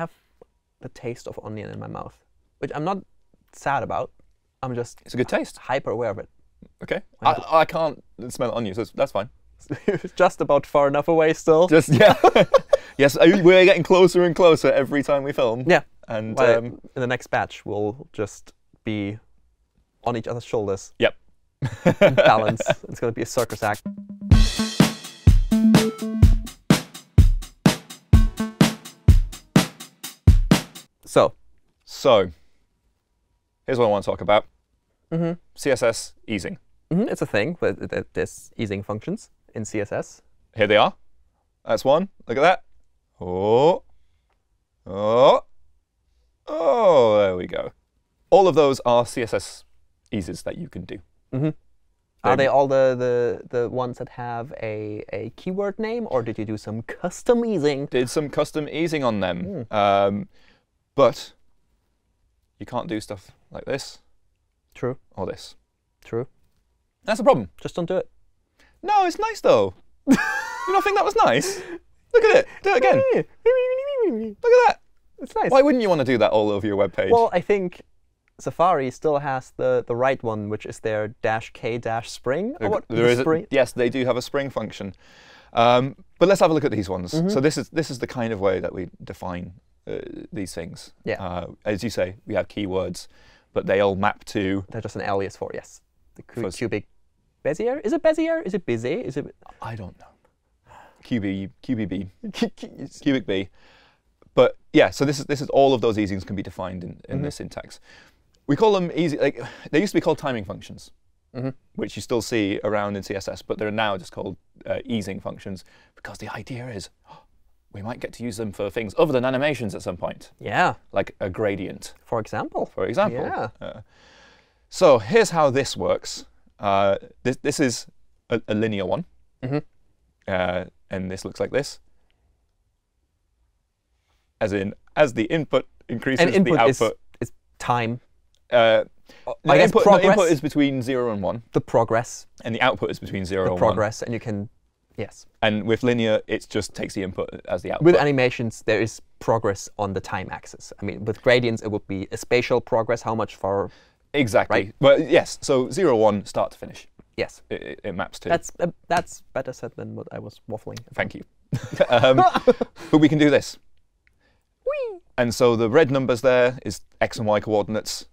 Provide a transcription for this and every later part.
have the taste of onion in my mouth, which I'm not sad about. I'm just It's a good taste. hyper aware of it. Okay. I, I can't smell it on you, so that's fine. Just about far enough away still. Just yeah. yes, we're getting closer and closer every time we film. yeah. And Well, um, in the next batch, we'll just be on each other's shoulders, yep. balance. it's going to be a circus act. So, So, here's what I want to talk about. Mhm. CSS easing. mhm, it's a thing, but th- th- there's easing functions in CSS. Here they are. That's one. Look at that. Oh. Oh. Oh, there we go. All of those are CSS eases that you can do. Are They- all the, the, the ones that have a, a keyword name, or did you do some custom easing? Did some custom easing on them. Hmm. Um, but you can't do stuff like this True, or this. true. That's the problem. Just don't do it. No, it's nice though. you don't think that was nice? Look at it. Do it again. Look at that. It's nice. Why wouldn't you want to do that all over your web page? Well, I think Safari still has the, the right one, which is their dash k dash spring. Or what? There The is a- spring? yes, they do have a spring function. Um, but let's have a look at these ones. Mm-hmm. So this is this is the kind of way that we define uh, these things. Yeah. Uh, as you say, we have keywords, but they all map to. They're just an alias for yes, the cu- First- cubic Bezier. Is it Bezier? Is it Bizet? Is it? I don't know. QB, QBB, cubic B. But yeah, so this is this is all of those easings can be defined in, in Mm-hmm. this syntax. We call them easy. Like they used to be called timing functions, Mhm. which you still see around in CSS, but they're now just called uh, easing functions because the idea is we might get to use them for things other than animations at some point, Yeah, like a gradient, for example. for example. Yeah. Uh, so here's how this works. Uh, this this is a, a linear one, Mhm. uh, and this looks like this. As in, as the input increases, And input the is, output. is time. uh, guess input, progress. input is between zero and one, the progress. and the output is between zero The and progress, and you can, yes. And with linear, it just takes the input as the output. With animations, there is progress on the time axis. I mean, with gradients, it would be a spatial progress. How much for? exactly. right? Well, yes. So zero one, start to finish. Yes, It, it, maps to. that's uh, that's better said than what I was waffling. Thank you. um, but we can do this. And so the red numbers there is x and y coordinates.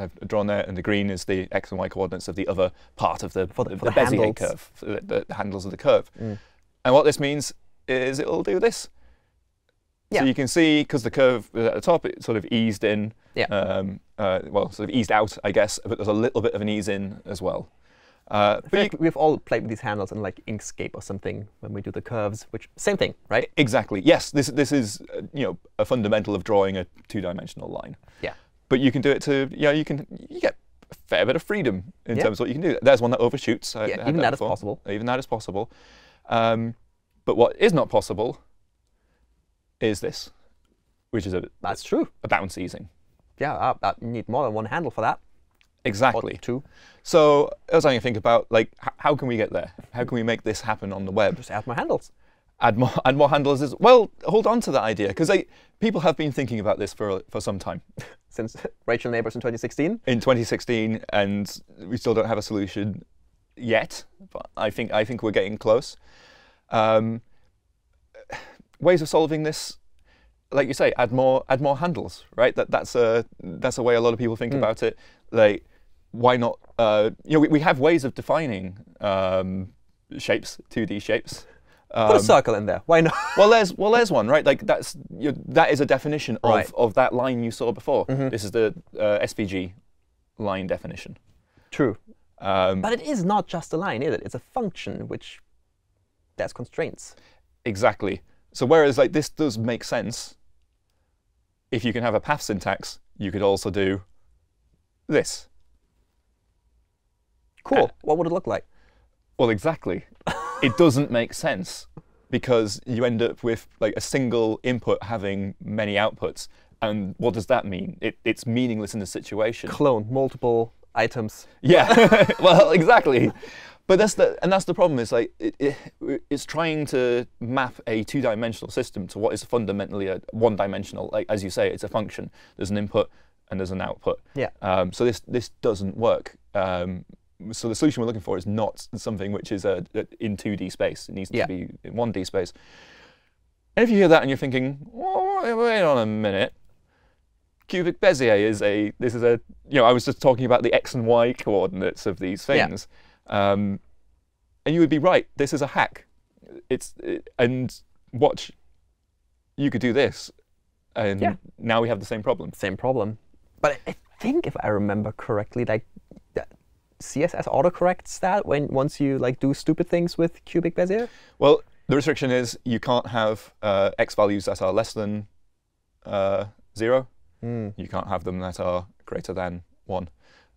I've drawn there, and the green is the x and y coordinates of the other part of the, For the- the, for the Bezier handles. curve, the, the handles of the curve. Mm. And what this means is it'll do this. Yeah. So you can see, because the curve is at the top, it sort of eased in. Yeah. Um, uh, well, sort of eased out, I guess, but there's a little bit of an ease in as well. Uh, but like we've all played with these handles in like Inkscape or something when we do the curves, which same thing, right? Exactly. Yes, this this is uh, you know a fundamental of drawing a two-dimensional line. Yeah. But you can do it to yeah you can you get a fair bit of freedom in Yeah. terms of what you can do. There's one that overshoots. I Yeah, even that is possible. Even that is possible. Um, but what is not possible is this, which is a, That's true. a bounce easing. Yeah, uh, uh, you need more than one handle for that. Or Exactly. two. So I was having to think about like how can we get there? How can we make this happen on the web? Just add more handles. Add more add more handlers is well hold on to that idea because people have been thinking about this for for some time. Since Rachel Nabors in 2016. in 2016 and we still don't have a solution yet but I think I think we're getting close. Um, ways of solving this like you say add more add more handles right? That that's a that's a way a lot of people think Mm. about it. Like why not uh, you know we, we have ways of defining um, shapes 2D shapes Put a Um, circle in there. Why not? well, there's well, there's one, right? Like that's you that is a definition of, Right. of that line you saw before. Mhm. This is the uh, SVG line definition. True. Um, But it is not just a line, is it? It's a function which has constraints. exactly. So whereas like this does make sense, if you can have a path syntax, you could also do this. Cool. Uh, what would it look like? Well, exactly. it doesn't make sense because you end up with like a single input having many outputs. And what does that mean? It, it's meaningless in the situation. Clone multiple items. Yeah, well, exactly. But that's the and that's the problem is like it, it, it's trying to map a two-dimensional system to what is fundamentally a one-dimensional. Like as you say, it's a function. There's an input and there's an output. Yeah. Um, so this this doesn't work. Um, so the solution we're looking for is not something which is a, a in 2D space. It needs Yeah. to be in 1D space. And if you hear that and you're thinking, oh, wait- on a minute, cubic Bezier is a this is a you know I was just talking about the x and y coordinates of these Yeah. things, um, and you would be right. This is a hack. It's it, and watch, you could do this, and Yeah. now we have the same problem. Same problem. But I- think if I remember correctly, like CSS autocorrects that when once you like do stupid things with cubic Bezier. Well, the restriction is you can't have uh, x values that are less than uh, zero. Hmm. You can't have them that are greater than one.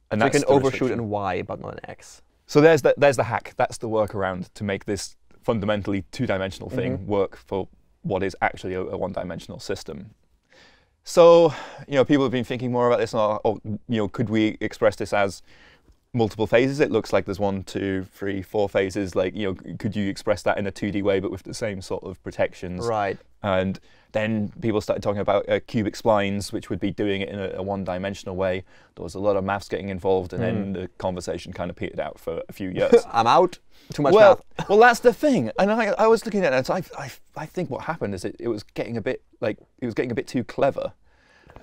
And So you can overshoot in Y, but not in X. So there's the, there's the hack. That's the workaround to make this fundamentally two-dimensional thing Mhm. work for what is actually a, a one-dimensional system. So you know, people have been thinking more about this. Or, or you know, could we express this as multiple phases? It looks like there's one, two, three, four phases. Like you know, could you express that in a 2D way, but with the same sort of protections? Right. And then people started talking about uh, cubic splines, which would be doing it in a, a one-dimensional way. There was a lot of maths getting involved, and then the conversation kind of petered out for a few years. I'm out. Too much well, math. well, that's the thing. And I, I was looking at it, and so I, I, I think what happened is it, it was getting a bit like it was getting a bit too clever.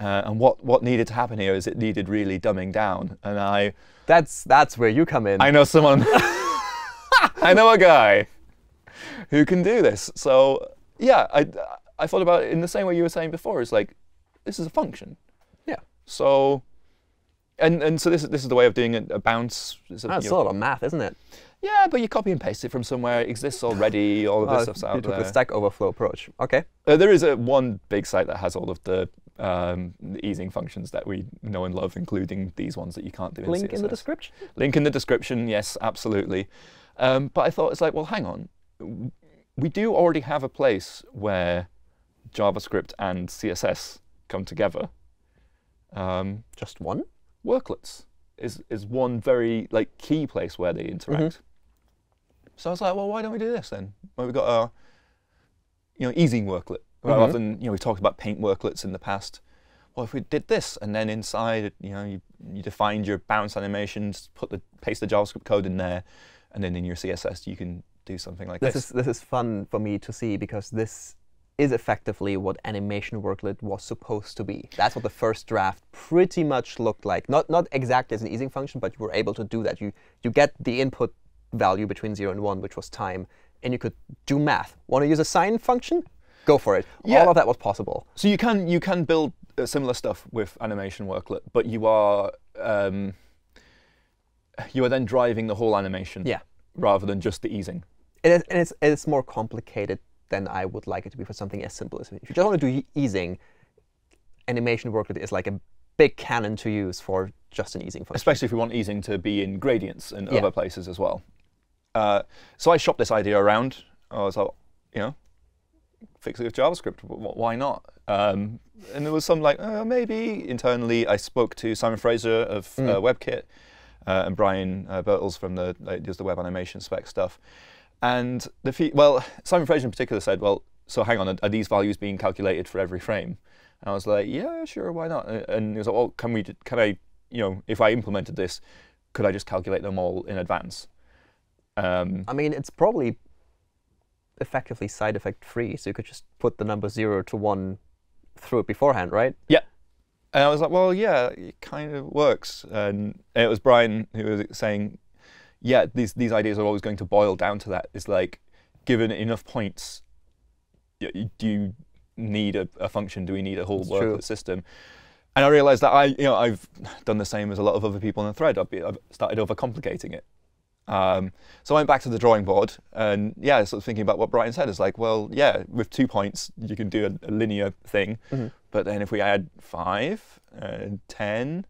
Uh, and what, what needed to happen here is it needed really dumbing down. And I, That's that's where you come in. I know someone, I know a guy who can do this. So yeah, I, I thought about it in the same way you were saying before. It's like this is a function. yeah. So, and and so this is this is the way of doing a, a bounce. It's a, That's you a lot of math, isn't it? yeah, but you copy and paste it from somewhere. It exists already. All of Oh, this stuff's you out took there. the Stack Overflow approach. Okay. Uh, there is a one big site that has all of the um, easing functions that we know and love, including these ones that you can't do. In CSS. Link in the description. Link in the description. Yes, absolutely. Um, but I thought it's like, well, hang on. We do already have a place where JavaScript and CSS come together. Um, Just one. worklets is is one very like key place where they interact. So I was like, well, why don't we do this then? Well, we've got our you know easing worklet. Rather Mhm. than you know we've talked about paint worklets in the past. Well, if we did this and then inside, you know, you, you defined your bounce animations, put the paste the JavaScript code in there, and then in your CSS you can do something like This this. is this is fun for me to see because this is effectively what animation worklet was supposed to be. That's what the first draft pretty much looked like. Not not exactly as an easing function, but you were able to do that. You you get the input value between zero and one, which was time, and you could do math. Want to use a sine function? Go for it. Yeah. All of that was possible. So you can you can build uh, similar stuff with animation worklet, but you are um, you are then driving the whole animation Yeah. rather than just the easing. It is, and it's, it's more complicated than I would like it to be for something as simple as if you just want to do easing, animation worklet is like a big cannon to use for just an easing function. especially if we want easing to be in gradients and Yeah. other places as well. Uh, so I shopped this idea around. I was like, you know, fix it with JavaScript. wh- wh- Why not? Um, and there was some like, uh, maybe internally. I spoke to Simon Fraser of uh, Mm. WebKit uh, and Brian uh, Birtles from the like, does the web animation spec stuff. And the well, Simon Fraser in particular said, well, so hang on, are, are these values being calculated for every frame? And I was like, yeah, sure, why not? Uh, And he was like, well, can we, can I, you know, if I implemented this, could I just calculate them all in advance? Um, I mean, it's probably effectively side effect free, so you could just put the number zero to one through it beforehand, right? Yeah. And I was like, well, yeah, it kind of works. And it was Brian who was saying, yeah, these these ideas are always going to boil down to that. It's like, given enough points, y- y- do you need a, a function? Do we need a whole That's worklet system? And I realized that I, you know, I've done the same as a lot of other people on the thread. I've, I've started overcomplicating it. Um, so I went back to the drawing board, and yeah, sort of thinking about what Brian said. Is like, well, yeah, with two points you can do a, a linear thing, Mhm. but then if we add five, and ten,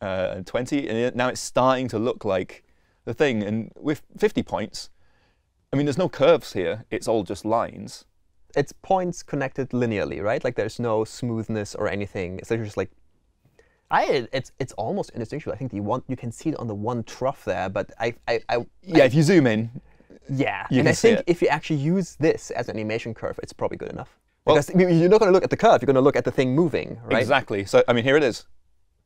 uh, and twenty, and it- now it's starting to look like the thing. And with fifty points, I mean, there's no curves here. It's all just lines. It's points connected linearly, right? Like there's no smoothness or anything. It's literally just like, I it's it's almost indistinguishable. I think the one you can see it on the one trough there, but I I, I Yeah, if you zoom in, yeah, You and I think if you actually use this as an animation curve, it's probably good enough. Well- because you- you're not going to look at the curve; you're going to look at the thing moving, right? exactly. So I mean, here it is,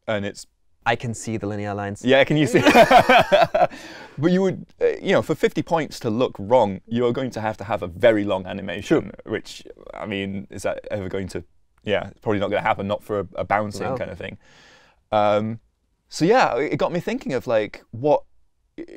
and it's I can see the linear lines. yeah. Can you see? but you would, uh, you know, for 50 points to look wrong, you are going to have to have a very long animation. Which I mean, is that ever going to? Yeah, it's probably not going to happen. Not for a, a bouncing No. kind of thing. Um, so yeah, it got me thinking of like what,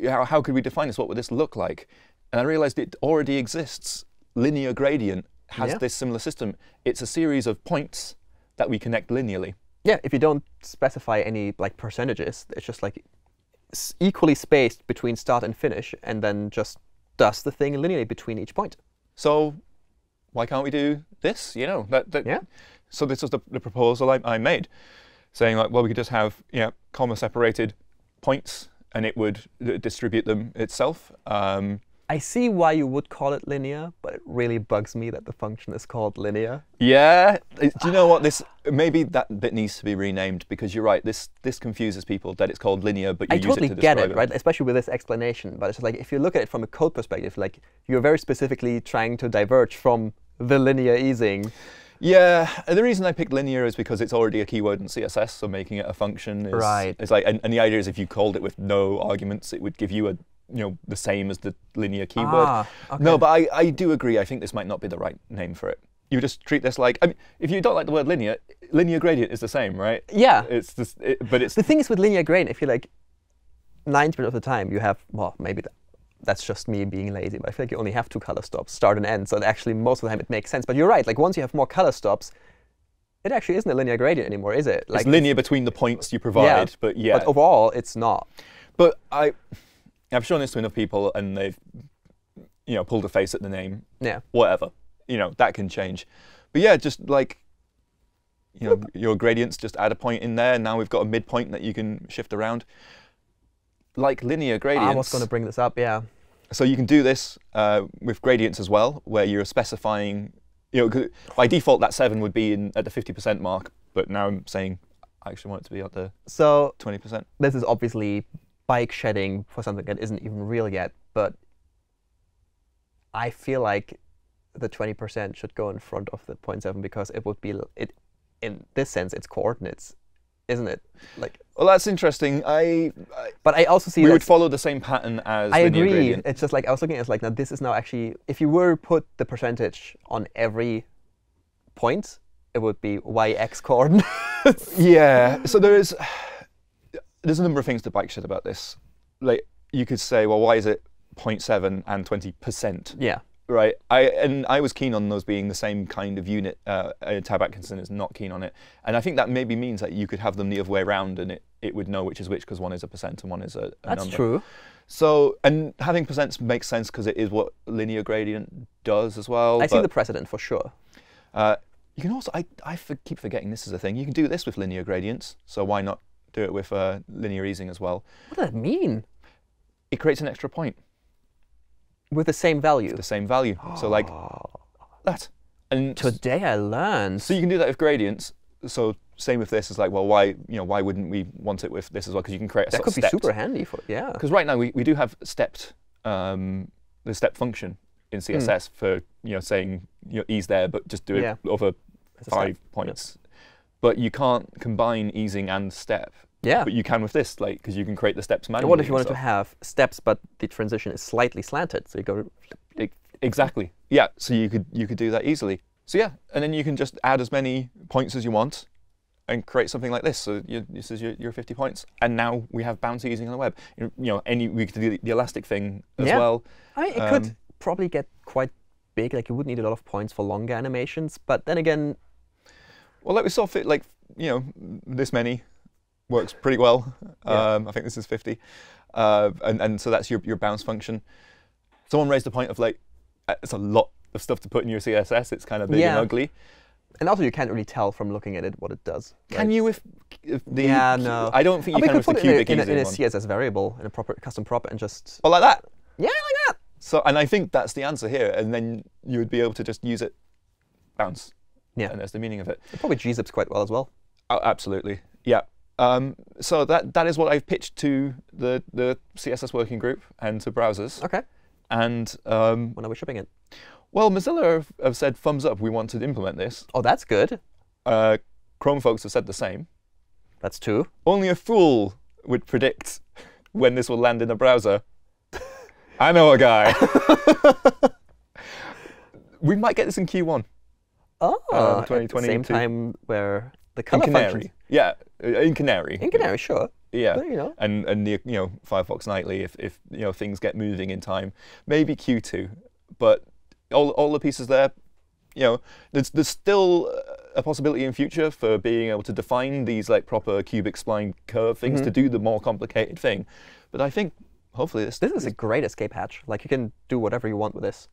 how, how could we define this? What would this look like? And I realized it already exists. Linear gradient has Yeah. this similar system. It's a series of points that we connect linearly. Yeah, if you don't specify any like percentages, it's just like equally spaced between start and finish, and then just does the thing linearly between each point. So why can't we do this? You know, that, that Yeah. So this was the, the proposal I, I made, saying like, well, we could just have yeah, comma separated points, and it would distribute them itself. Um, I see why you would call it linear, but it really bugs me that the function is called linear. yeah. Do you know what this? Maybe that bit needs to be renamed because you're right. This this confuses people that it's called linear, but you I use totally it to get describe it, right? Especially with this explanation. But it's like if you look at it from a code perspective, like you're very specifically trying to diverge from the linear easing. Yeah, and the reason I picked linear is because it's already a keyword in CSS, so making it a function is Right. It's like, and, and the idea is if you called it with no arguments, it would give you a, you know, the same as the linear keyword. Ah, No, but I, I do agree. I think this might not be the right name for it. You just treat this like, I mean, if you don't like the word linear, linear gradient is the same, right? Yeah. It's just, it, but it's The thing is with linear gradient, if you like 90% of the time you have, well, maybe that's just me being lazy, but I feel like you only have two color stops, start and end. So actually most of the time it makes sense. But you're right, like once you have more color stops, it actually isn't a linear gradient anymore, is it? Like it's linear between the points you provide, but yeah. But overall, it's not. But I, I've shown this to enough people, and they've, you know, pulled a face at the name. Yeah. Whatever, you know, that can change. But yeah, just like, you know, your gradients, just add a point in there. Now we've got a midpoint that you can shift around. Like linear gradients. I was going to bring this up, yeah. So you can do this uh, with gradients as well, where you're specifying, you know, by default that seven would be in, at the 50% mark, but now I'm saying I actually want it to be at the So 20%. this is obviously bike shedding for something that isn't even real yet, but I feel like the 20% should go in front of the 0.7 because it would be it in this sense it's coordinates, isn't it? Like Well, that's interesting. I, I but I also see we would follow the same pattern as I agree. gradient. It's just like I was looking at it like now this is now actually if you were put the percentage on every point, it would be yx coordinate. Yeah. So there is there's a number of things to bike shed about this. Like you could say, well, why is it 0.7 and 20%? yeah. Right. I and I was keen on those being the same kind of unit. Uh, uh, Tab Atkinson is not keen on it, and I think that maybe means that you could have them the other way around, and it, it would know which is which because one is a percent and one is a, a That's number. true. So and having percents makes sense because it is what linear gradient does as well. I see the precedent for sure. uh, you can also, I, I for, keep forgetting this is a thing. You can do this with linear gradients, so why not do it with uh, linear easing as well? What does that mean? It creates an extra point, With the same value. the same value. So like that, and Today I learned. so you can do that with gradients. So same with this is like, well, why you know why wouldn't we want it with this as well? Because you can create a that could be stepped. super handy for yeah. Because right now we, we do have stepped um, the step function in CSS for you know saying you know ease there, but just do it Yeah. over step, five yeah. points. But you can't combine easing and step. Yeah. But you can with this, like, because you can create the steps And manually. what if you and wanted to have steps, but the transition is slightly slanted? So you go. Exactly. Yeah. So you could you could do that easily. So yeah, and then you can just add as many points as you want, and create something like this. So you, this is your, your 50 points, and now we have bouncy easing on the web. You know, any we could do the, the elastic thing as Yeah. well. I mean, it could Um, probably get quite big. Like you would need a lot of points for longer animations. But then again, Well, like we saw fit like you know this many works pretty well. Yeah. Um, I think this is 50, uh, and and so that's your your bounce function. Someone raised the point of like uh, it's a lot of stuff to put in your CSS. It's kind of big Yeah. and ugly. and also you can't really tell from looking at it what it does. Can you with if the Yeah, no. I don't think I you mean, can you with could the put it in a, in, a, in a. CSS variable in a proper custom prop and just Oh, like that. yeah, like that. So, and I think that's the answer here, and then you would be able to just use it, bounce. Yeah. And that's the meaning of it. It probably gzips quite well as well. Oh, absolutely. Yeah. Um, so that that is what I've pitched to the the CSS working group and to browsers. Okay. And um, When are we shipping it? well, Mozilla have, have said thumbs up. We want to implement this. Oh, that's good. Uh, Chrome folks have said the same. That's two. Only a fool would predict when this will land in a browser. I know a guy. we might get this in Q1 Oh, Um, at the same 2022. time where the in color Canary. functions. Yeah, uh, in Canary. In Canary, sure. Yeah. But, you know. and and the you know Firefox Nightly if if you know things get moving in time, maybe Q2, but all all the pieces there, you know, there's there's still a possibility in future for being able to define these like proper cubic spline curve things to do the more complicated thing, but I think hopefully this This is a great escape hatch. Like you can do whatever you want with this.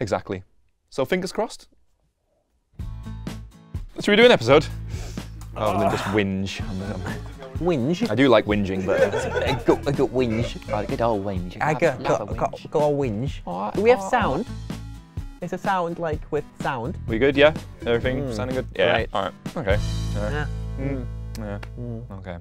exactly. So fingers crossed. Should we do an episode? Rather than just whinge. I'm- I'm- Whinge. I do like whinging, but A good, a good whinge. Oh, good old whinge. I Love- got, got, a got, whinge. got a whinge. Oh, Do we have oh. sound? Is a sound like with sound? we good? Yeah, everything sounding good. Yeah. Right. All right. Okay. Uh, Yeah. mm, yeah. Okay.